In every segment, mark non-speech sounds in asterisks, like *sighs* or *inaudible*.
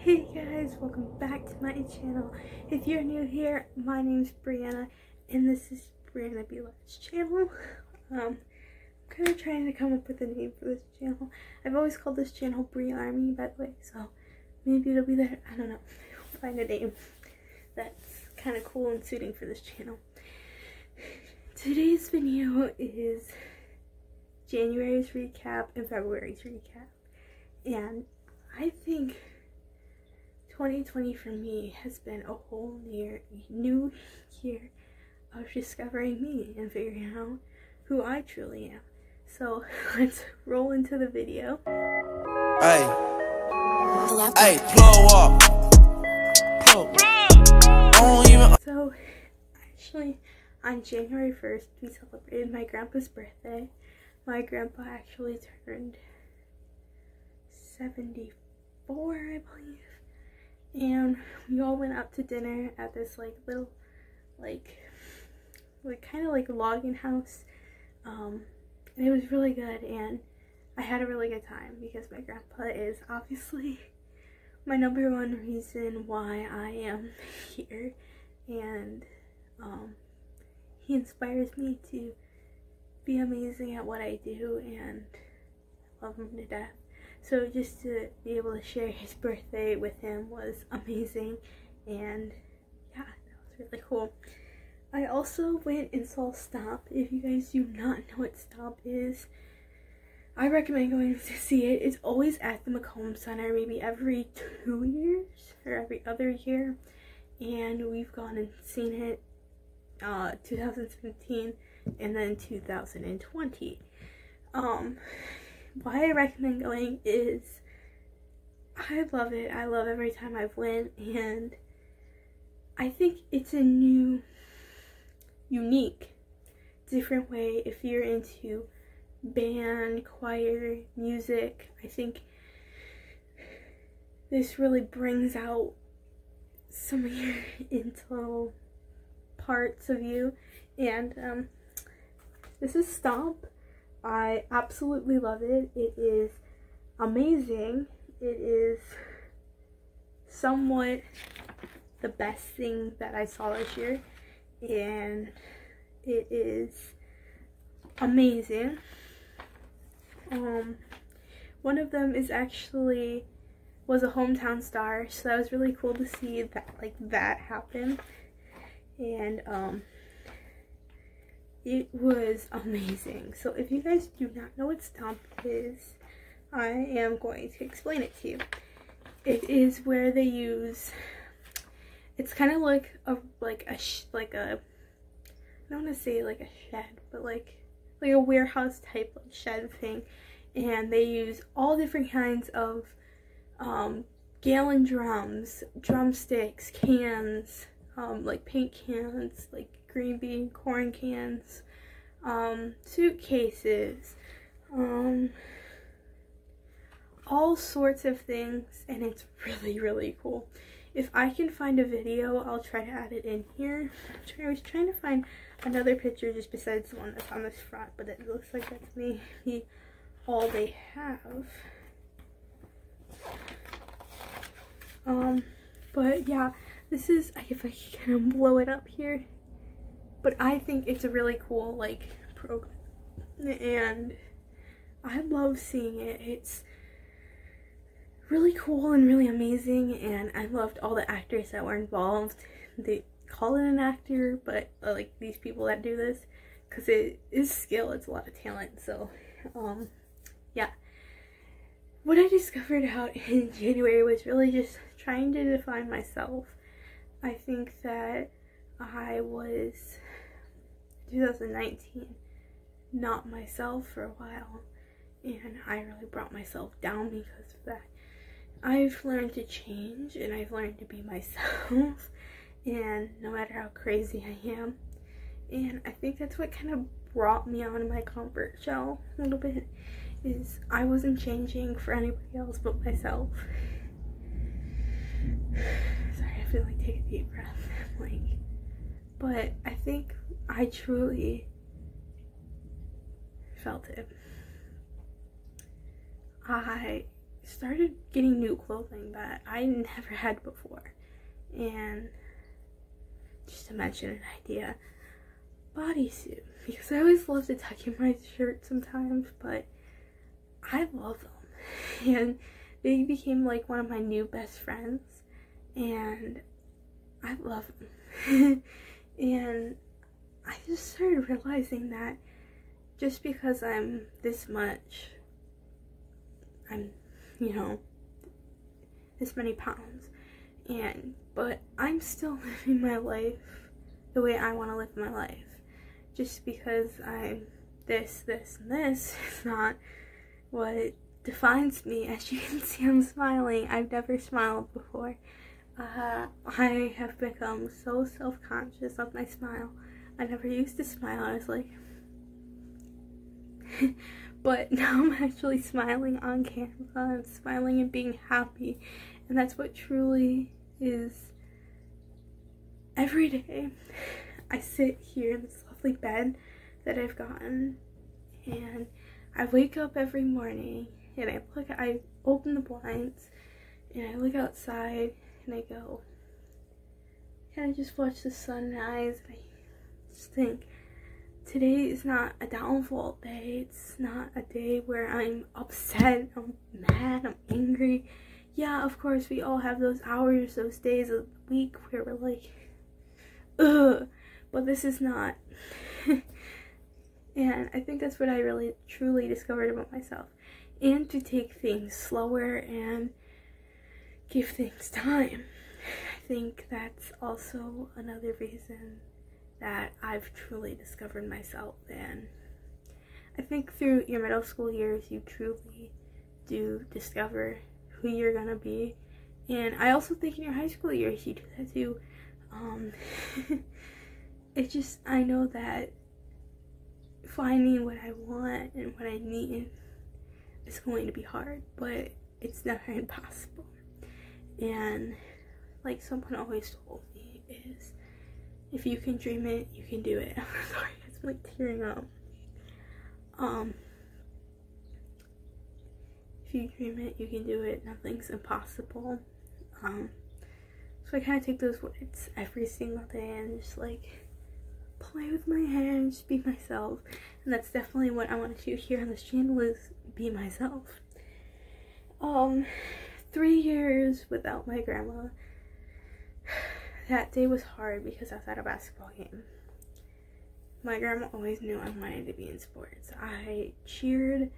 Hey guys, welcome back to my channel. If you're new here, my name's Brianna and this is Brianna Belat's channel. *laughs* Um, I'm kind of trying to come up with a name for this channel. I've always called this channel Brie Army, by the way, so maybe it'll be there. I don't know. Find a name that's kind of cool and suiting for this channel. Today's video is January's recap and February's recap. And I think 2020 for me has been a whole year, new year of discovering me and figuring out who I truly am. So *laughs* let's roll into the video. Hey, hey, blow up. Blow. I don't even. So actually, on January 1st, we celebrated my grandpa's birthday. My grandpa actually turned 74, I believe. And we all went out to dinner at this like little, like, like kind of like logging house. Um, and it was really good and I had a really good time because my grandpa is obviously *laughs* my number one reason why I am *laughs* here and um, he inspires me to be amazing at what I do and I love him to death. So just to be able to share his birthday with him was *laughs* amazing and yeah, that was really cool. I also went and saw Stomp. If you guys do not know what Stomp is, I recommend going to see it. It's always at the Macomb Center, maybe every two years or every other year. And we've gone and seen it uh, 2017 and then 2020. Um, why I recommend going is I love it. I love every time I've went and I think it's a new unique different way if you're into band, choir, music. I think this really brings out some of your *laughs* internal parts of you and um, this is Stomp I absolutely love it. It is amazing. It is somewhat the best thing that I saw this year. And it is amazing. Um, one of them is actually was a hometown star, so that was really cool to see that like that happen. And um, it was amazing. So if you guys do not know what Stomp is, I am going to explain it to you. It is where they use, it's kind of like a, like a, like a, I don't want to say like a shed, but like, like a warehouse type like shed thing. And they use all different kinds of um, gallon drums, drumsticks, cans, um, like paint cans, like green bean corn cans, um, suitcases, um, all sorts of things, and it's really, really cool. If I can find a video, I'll try to add it in here. I was trying to find another picture just besides the one that's on this front, but it looks like that's maybe *laughs* all they have. Um, but yeah, this is, if I can blow it up here, but I think it's a really cool like program and I love seeing it. It's really cool and really amazing and I loved all the actors that were involved. They call it an actor but uh, like these people that do this because it is skill, it's a lot of talent so um yeah. What I discovered out *laughs* in January was really just trying to define myself. I think that I was 2019 not myself for a while and I really brought myself down because of that. I've learned to change and I've learned to be myself *laughs* and no matter how crazy I am and I think that's what kind of brought me out of my comfort shell a little bit is I wasn't changing for anybody else but myself. *sighs* Sorry, I feel like take a deep breath. *laughs* like but I think I truly felt it. I started getting new clothing that I never had before. And just to mention an idea, bodysuit. Because I always love to tuck in my shirt sometimes, but I love them. *laughs* And they became like one of my new best friends. And I love them. *laughs* and I just started realizing that just because I'm this much, I'm, you know, this many pounds, and but I'm still *laughs* living my life the way I want to live my life. Just because I'm this, this, and this *laughs* is not what defines me. As you can see, I'm smiling. I've never smiled before. Uh, I have become so self-conscious of my smile. I never used to smile. Like, *laughs* but *laughs* now I'm actually smiling on camera. I'm smiling and being happy, and that's what truly is every day. *laughs* I sit here in this lovely bed that I've gotten, and I wake up every morning and I look. I open the blinds and I look outside and I go. And I just watch the sunrise. And I just think today is not a downfall day. It's not a day where I'm upset, I'm mad, I'm angry. Yeah, of course, we all have those hours, those days of the week where we're like, ugh, but this is not. *laughs* and I think that's what I really truly discovered about myself. And to take things slower and give things time. I think that's also another reason that I've truly discovered myself and I think through your middle school years you truly do discover who you're gonna be. And I also think in your high school years you do that too. Um *laughs* it's just I know that finding what I want and what I need is going to be hard but it's never *laughs* impossible. And like someone always told me is if you can dream it, you can do it. I'm *laughs* sorry, it's like tearing up. Um, if you dream it, you can do it. Nothing's impossible. Um, so I kind of take those words every single day and just like play with my hair and just be myself. And that's definitely what I want to do here on this channel is be myself. Um, three years without my grandma that day was hard because I was at a basketball game. My grandma always knew I wanted to be in sports. I cheered.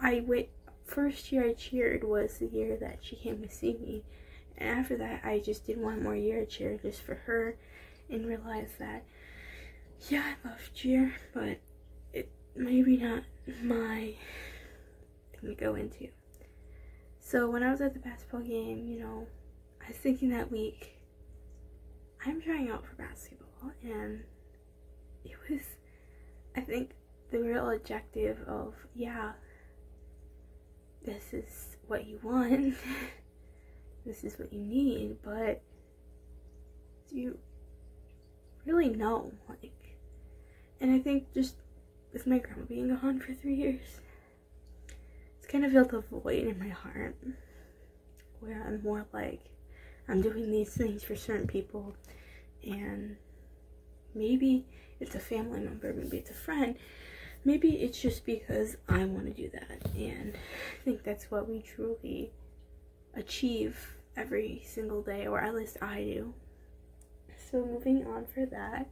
I went First year I cheered was the year that she came to see me, and after that I just did one more year of cheer just for her, and realized that yeah I love cheer, but it maybe not my thing to go into. So when I was at the basketball game, you know, I was thinking that week, I'm trying out for basketball, and it was, I think, the real objective of, yeah, this is what you want, *laughs* this is what you need, but do you really know? Like, and I think just with my grandma being gone for three years, it's kind of filled a void in my heart where I'm more like, I'm doing these things for certain people and maybe it's a family member, maybe it's a friend, maybe it's just because I want to do that and I think that's what we truly achieve every single day or at least I do. So moving on for that,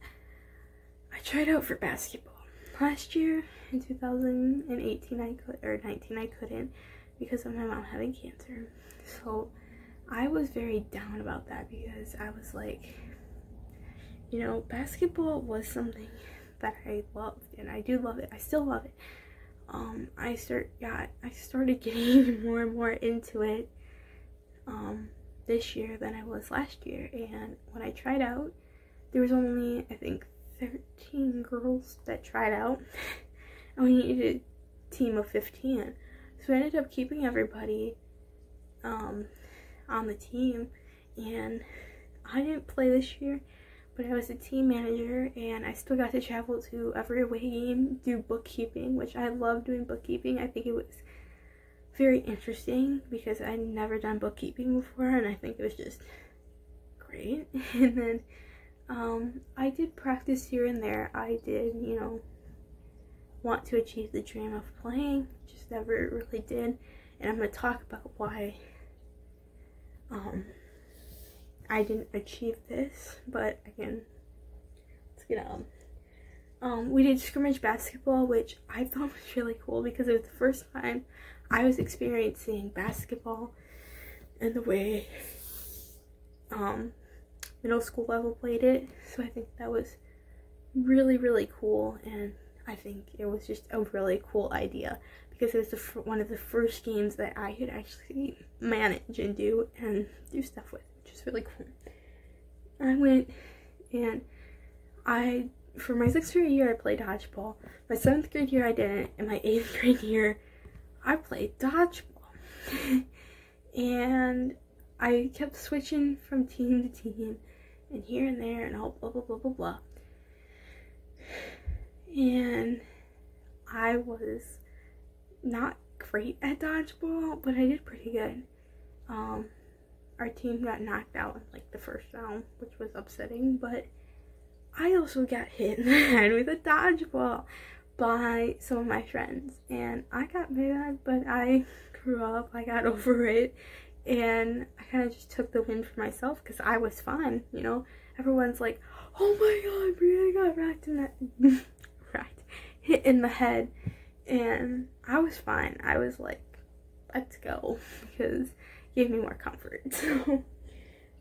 I tried out for basketball. Last year in 2018 I could or 19 I couldn't because of my mom having cancer. So I was very down about that because I was like, you know, basketball was something that I loved and I do love it. I still love it. Um, I start got I started getting *laughs* even more and more into it um, this year than I was last year. And when I tried out, there was only I think 13 girls that tried out, *laughs* and we needed a team of 15. So I ended up keeping everybody. Um, on the team and I didn't play this year but I was a team manager and I still got to travel to every away game do bookkeeping which I love doing bookkeeping I think it was very interesting because I'd never done bookkeeping before and I think it was just great. *laughs* And then um, I did practice here and there. I did, you know, want to achieve the dream of playing, just never really did. And I'm going to talk about why um, I didn't achieve this, but again, let's get on. Um, we did scrimmage basketball, which I thought was really cool because it was the first time I was experiencing basketball and the way um, middle school level played it. So I think that was really, really cool. And I think it was just a really cool idea because it was one of the first games that I could actually manage and do and do stuff with, which is really cool. I went and I, for my sixth grade year, I played dodgeball. My seventh grade year, I didn't. And my eighth *laughs* grade year, I played dodgeball. *laughs* and I kept switching from team to team and here and there and all blah blah blah blah blah. *sighs* And I was not great at dodgeball, but I did pretty good. Um, our team got knocked out in like the first round, which was upsetting, but I also got hit in the *laughs* head with a dodgeball by some of my friends and I got mad but I grew up I got *laughs* over it and I kind of just took the win for myself because I was fine you know everyone's like oh my god Brianna got racked in that *laughs* racked hit in the head and I was fine. I was like let's go because it gave me more comfort. *laughs* So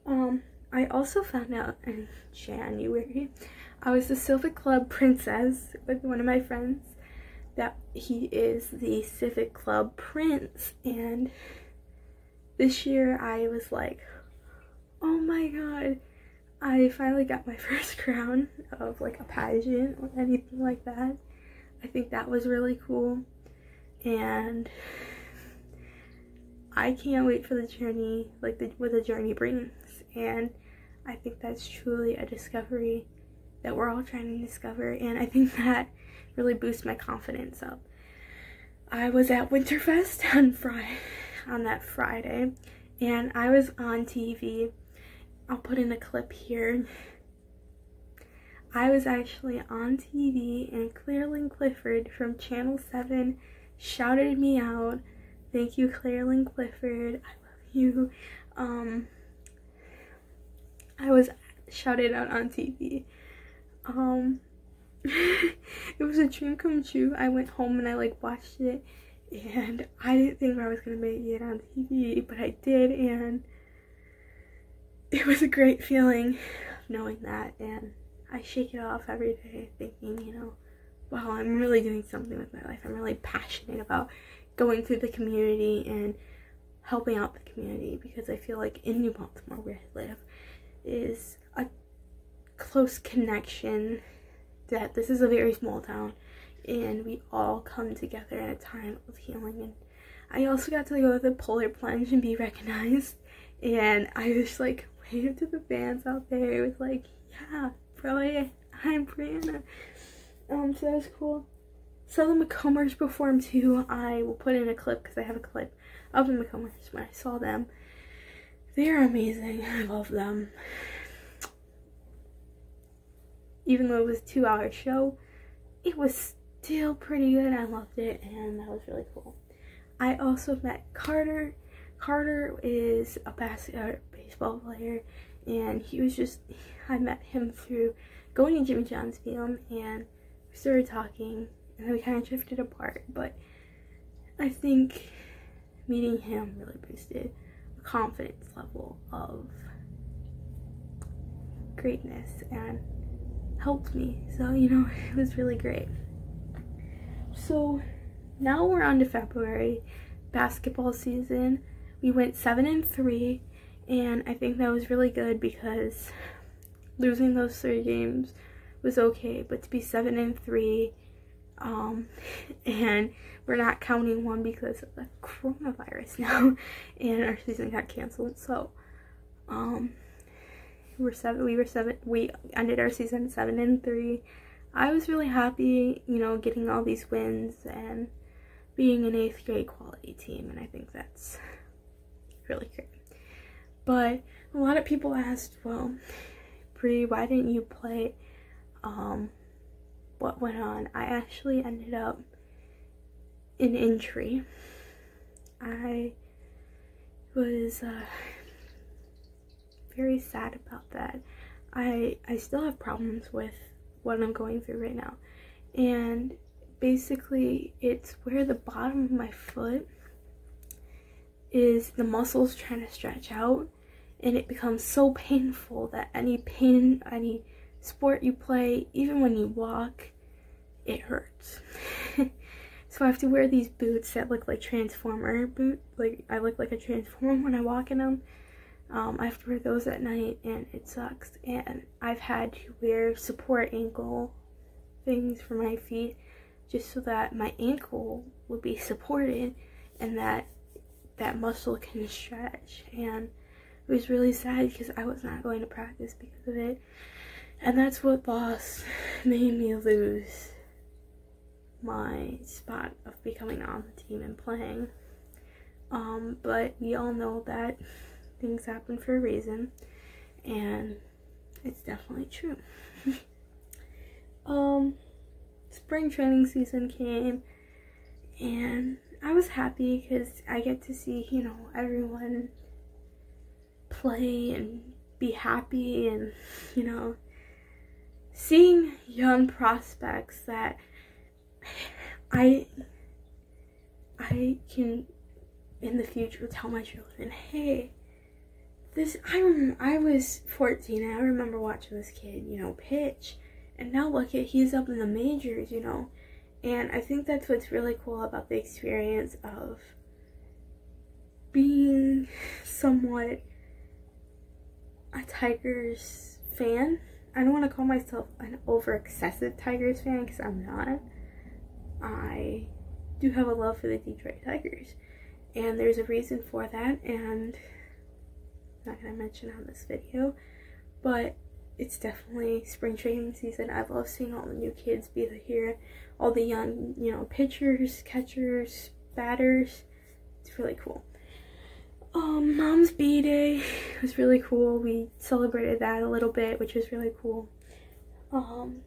um I also found out in January I was the Civic Club princess with one of my friends. That he is the Civic Club prince and this year I was like oh my god. I finally got my *laughs* first crown of like a pageant or anything like that I think that was really cool and I can't wait for the journey like the, what the journey brings and I think that's truly a discovery that we're all trying to discover and I think that really boosts my confidence up. I was at Winterfest *laughs* on Friday on that Friday and I was on TV. I'll put in a clip here. I was actually on TV and Carolyn Clifford from Channel 7 shouted me out. Thank you Carolyn Clifford. I love you. Um I was shouted out on TV um *laughs* it was a dream come true i went home and i like watched it and i didn't think i was gonna make it on tv but i did and it was a great feeling knowing that and i shake it off every day thinking you know wow i'm really doing something with my life. I'm really passionate about going through the community and helping out the community because i feel like in new baltimore where i live is a close connection that this is a very small town and we all come together in a time of healing. And I also got to go to the polar plunge and be recognized. And I was like wave to the fans out there. It was like yeah probably I'm Brianna. Um so that was cool. So the Macomers performed too. I will put in a clip because I have a clip of the Macomers when I saw them. They're amazing. I love them. Even though it was a two hour show, it was still pretty good. I loved it and that was really cool. I also met Carter. Carter is a basketball baseball player and he was just I met him through going to Jimmy John's film and we started talking and we kind of drifted apart but I think meeting him really boosted the confidence level of greatness and helped me. So, you know, *laughs* it was really great. So, now we're on to February, basketball season. We went 7 and 3, and I think that was really good because losing those three games was okay, but to be 7 and 3 um *laughs* and we're not counting one because of the coronavirus *laughs* now and our season got canceled. So, um we're seven we were seven we ended our season seven and three i was really happy you know getting all these wins and being an eighth grade quality team, and I think that's really great. But a lot of people asked, well, Brie, why didn't you play? Um, what went on? I actually ended up in injury. I was uh, very sad about that. I I still have problems with what I'm going through right now. And basically it's where the bottom of my foot is the muscles trying to stretch out and it becomes so painful that any pain, any sport you play, even when you walk, it hurts. *laughs* so I have to wear these boots that look like transformer boot, like I look like a transformer when I walk in them. Um, I have to wear those at night and it sucks. And I've had to wear support ankle things for my feet just so that my ankle would be supported and that that muscle can stretch. And it was really sad because I was not going to practice because of it. And that's what lost *laughs* made me lose my spot of becoming on the team and playing. Um, but we all know that things happen for a reason and it's definitely true *laughs* um spring training season came and I was happy because I get to see you know everyone play and be happy and you know seeing young prospects that I I can in the future tell my children, hey, this I I was 14 and I remember watching this kid, you know, pitch. And now look at he's up in the majors, you know. And I think that's what's really cool about the experience of being somewhat a Tigers fan. I don't want to call myself an over excessive Tigers fan because I'm not. I do have a love for the Detroit Tigers. And there's a reason for that. And I'm not gonna mention on this video, but it's definitely spring training season. I love seeing all the new kids be here, all the young, you know, pitchers, catchers, batters. It's really cool. Um, Mom's B-Day was really cool. We celebrated that a little bit, which was really cool. Um,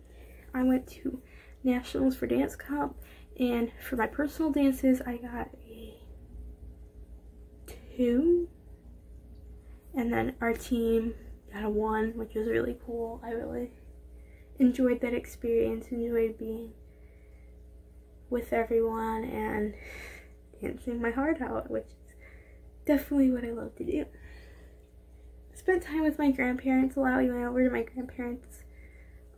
I went to Nationals for Dance Comp, and for my personal dances, I got a two and then our team got a one, which was really cool. I really enjoyed that experience, enjoyed being with everyone and dancing my heart out, which is definitely what I love to do. Spent time with my grandparents a lot. We went over to my grandparents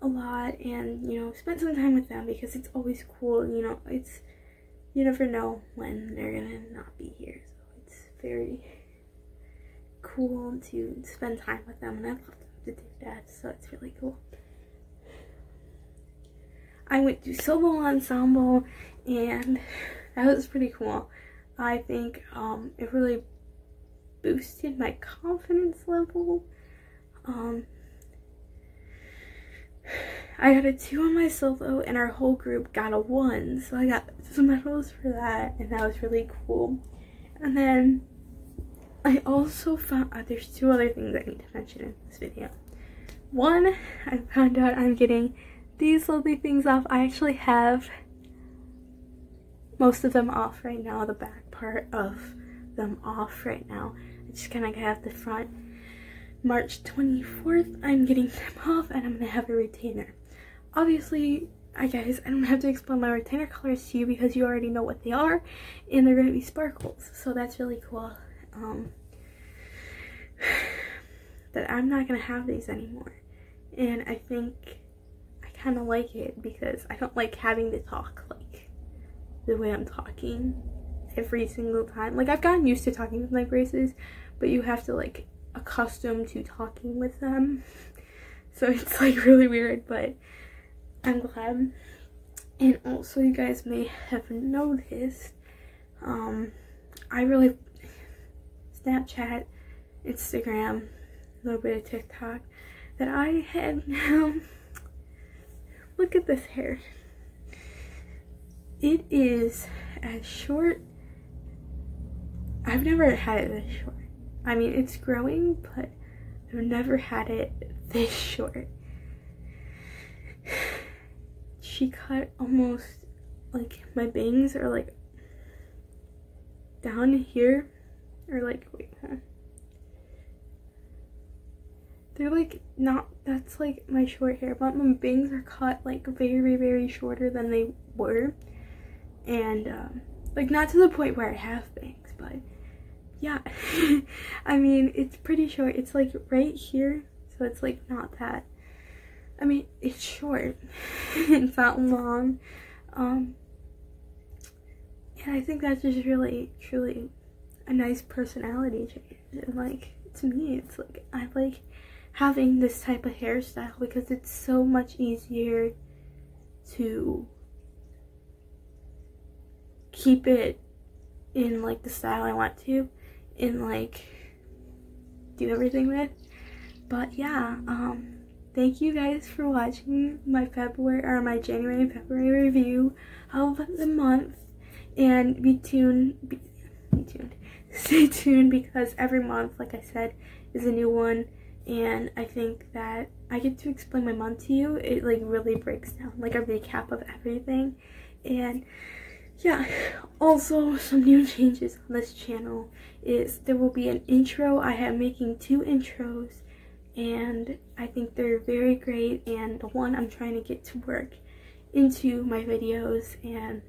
a lot and, you know, spent some time with them because it's always cool, you know, it's, you never know when they're gonna not be here. So it's very cool to spend time with them and I love them to do that so it's really cool. I went to solo ensemble and *laughs* that was pretty cool. I think um, it really boosted my confidence level. Um, *sighs* I got a two on my solo and our whole group got a one. So I got some medals for that and that was really cool. And then I also found, uh, there's two other things I need to mention in this video. One, I found out I'm getting these lovely things off. I actually have most of them off right now, the back part of them off right now. I just kind of have the front. March 24th, I'm getting them off and I'm going to have a retainer. Obviously, I guys, I don't have to explain my retainer colors to you because you already know what they are and they're going to be sparkles. So that's really cool um, *sighs* that I'm not gonna have these anymore. And I think I kind of like it because I don't like having to talk like the way I'm talking every single time. Like I've gotten used to talking with my braces, but you have to like accustom to talking with them. *laughs* So it's like really weird, but I'm glad. And also you guys may have noticed, um, I really Snapchat, Instagram, a little bit of TikTok, that I had now. Look at this hair. it is as short. I've never had it this short. I mean, it's growing, but I've never had it this short. She cut almost like my bangs are like down here or like wait huh? they're like not that's like my short hair but my bangs are cut like very very shorter than they were. And um, like not to the point where I have bangs but yeah. *laughs* I mean it's pretty short. It's like right here so it's like not that I mean it's short. *laughs* It's not long. Um and I think that's just really truly a nice personality change. And like to me it's like I like having this type of hairstyle because it's so much easier to keep it in like the style I want to and like do everything with. But yeah um thank you guys for watching my February or my January and February review of the month. And be tuned be, be tuned stay tuned because every month like I said is a new one. And I think that I get to explain my month to you. It like really breaks down like a recap of everything. And yeah also some new changes on this channel is there will be an intro. I am making two intros and I think they're very great. And the one I'm trying to get to work into my videos and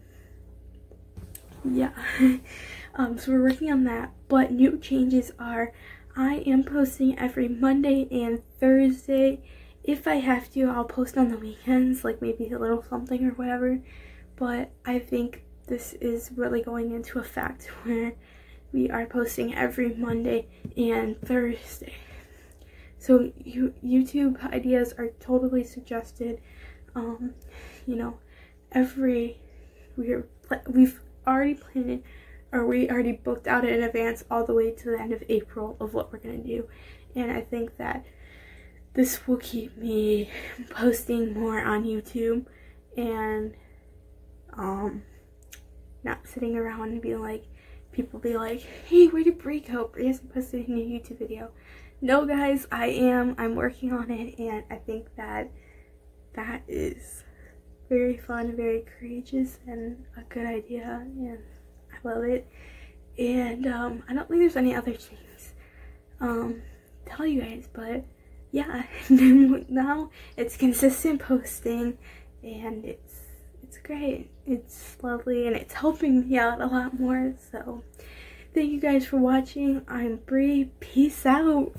yeah *laughs* um so we're working on that but new changes are I am posting every Monday and Thursday. If I have to, I'll post on the weekends, like maybe a little something or whatever. But I think this is really going into effect *laughs* where we are posting every Monday and Thursday. So you, YouTube ideas are totally suggested. Um, you know, every we're we've already planned it or we already booked out in advance all the way to the end of April of what we're going to do. And I think that this will keep me posting more on YouTube and um not sitting around and being like people be like, hey, where did Brie go? Brie hasn't posted a new YouTube video. No guys, I am. I'm working on it and I think that that is very fun, very courageous and a good idea and I love it. And um, I don't think there's any other things um, tell you guys, but yeah, *laughs* now it's consistent posting and it's it's great. It's lovely and it's helping me out a lot more. So thank you guys for watching. I'm Brie. Peace out.